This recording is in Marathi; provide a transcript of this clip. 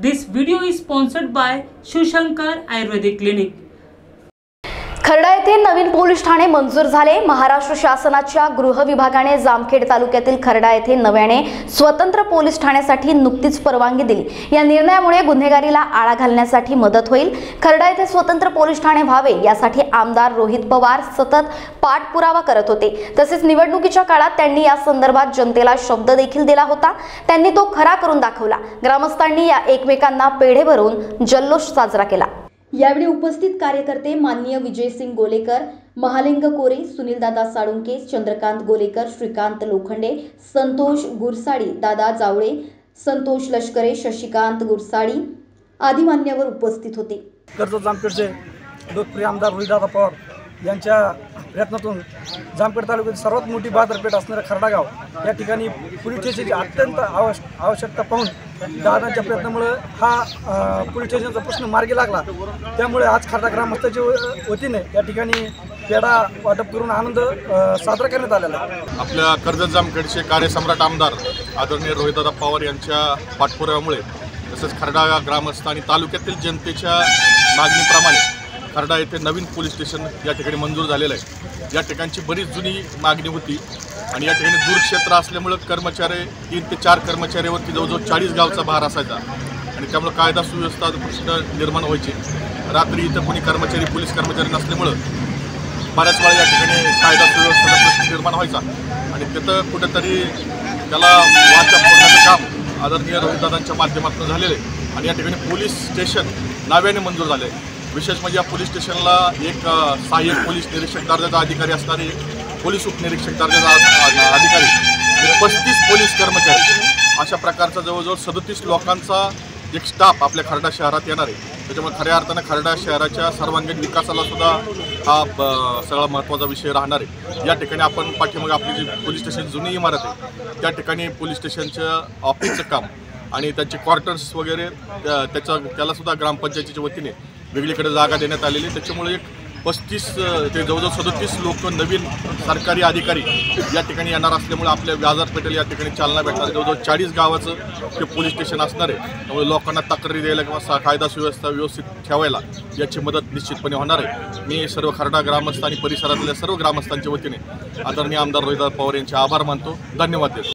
This video is sponsored by Shushankar Ayurvedic Clinic. Kharda येथे नवीन पोलीस ठाणे मंजूर झाले. महाराष्ट्र शासनाच्या गृह विभागाने जामखेड तालुक्यातील खर्डा येथे नव्याने स्वतंत्र पोलीस ठाण्यासाठी नुकतीच परवानगी दिली. या निर्णयामुळे गुन्हेगारीला आळा घालण्यासाठी मदत होईल. खर्डा येथे स्वतंत्र पोलीस ठाणे व्हावे यासाठी आमदार रोहित पवार सतत पाठपुरावा करत होते. तसेच निवडणुकीच्या काळात त्यांनी या संदर्भात जनतेला शब्द देखील दिला होता. त्यांनी तो खरा करून दाखवला. ग्रामस्थांनी या एकमेकांना पेढे भरून जल्लोष साजरा केला. यावेळी उपस्थित कार्यकर्ते माननीय विजयसिंग गोलेकर महालिंग कोरे सुनीलदादा साळुंके चंद्रकांत गोलेकर श्रीकांत लोखंडे संतोष गुरसाडी दादा जावळे संतोष लष्करे शशिकांत गुरसाडी आदी मान्यवर उपस्थित होते. कर्जत जामखेडचे लोकप्रिय आमदार रोहितदादा पवार यांच्या प्रयत्नातून जामखेड तालुक्यातील सर्वात मोठी बाजारपेठ असणारं खर्डागाव या ठिकाणी पोलीस स्टेशनची अत्यंत आवश आवश्यकता पाहून दादांच्या प्रयत्नामुळं हा पोलीस स्टेशनचा प्रश्न मार्गी लागला. त्यामुळे आज खर्डा ग्रामस्थाच्या वतीने या ठिकाणी पेढा वाटप करून आनंद साजरा करण्यात आलेला आपल्या कर्जत जामखेडचे कार्यसम्राट आमदार आदरणीय रोहितदादा पवार यांच्या पाठपुराव्यामुळे तसंच खरडा ग्रामस्थ आणि तालुक्यातील जनतेच्या मागणीप्रमाणे खरडा येथे नवीन पोलीस स्टेशन या ठिकाणी मंजूर झालेलं आहे. या ठिकाणची बरीच जुनी मागणी होती आणि या ठिकाणी दूरक्षेत्र असल्यामुळं कर्मचारी तीन ते चार कर्मचाऱ्यावरती जवळजवळ चाळीस गावचा भार असायचा. आणि त्यामुळं कायदा सुव्यवस्था प्रश्न निर्माण व्हायचे. रात्री इथं कोणी कर्मचारी पोलीस कर्मचारी नसल्यामुळं बऱ्याच वेळा या ठिकाणी कायदा सुव्यवस्थेचा प्रश्न निर्माण व्हायचा. आणि तिथं कुठेतरी त्याला वाचा फोडण्याचं काम आदरणीय रोहितदादांच्या माध्यमातून झालेलं आहे. आणि या ठिकाणी पोलीस स्टेशन नाव्याने मंजूर झाले आहे. विशेष म्हणजे या पोलीस स्टेशनला एक सहाय्यक पोलीस निरीक्षक दर्जाचा अधिकारी असणारे पोलीस उपनिरीक्षक दर्जाचा अधिकारी आणि पस्तीस पोलीस कर्मचारी अशा प्रकारचा जवळजवळ सदतीस लोकांचा एक स्टाफ आपल्या खरडा शहरात येणार आहे. त्याच्यामुळे खऱ्या अर्थानं खरडा शहराच्या सर्वांगीण विकासाला सुद्धा हा ब- सगळा महत्त्वाचा विषय राहणार आहे. या ठिकाणी आपण पाठीमागे आपली जी पोलीस स्टेशन जुनी इमारत आहे त्या ठिकाणी पोलीस स्टेशनचं ऑफिसचं काम आणि त्यांचे क्वार्टर्स वगैरे त्या- त्याचा त्याला सुद्धा ग्रामपंचायतीच्या वतीने वेगळीकडे जागा देण्यात आलेली आहे. त्याच्यामुळे एक पस्तीस ते जवळजवळ सदतीस लोक नवीन सरकारी अधिकारी या ठिकाणी येणार असल्यामुळे आपल्या बाजारपेठेला या ठिकाणी चालना भेटणार. जवळजवळ चाळीस गावाचं ते पोलीस स्टेशन असणार आहे. त्यामुळे लोकांना तक्रारी द्यायला किंवा सा कायदा सुव्यवस्था व्यवस्थित ठेवायला याची मदत निश्चितपणे होणार आहे. मी सर्व खरडा ग्रामस्थ आणि परिसरातल्या सर्व ग्रामस्थांच्या वतीने आदरणीय आमदार रोहिदास पवार यांचे आभार मानतो. धन्यवाद देतो.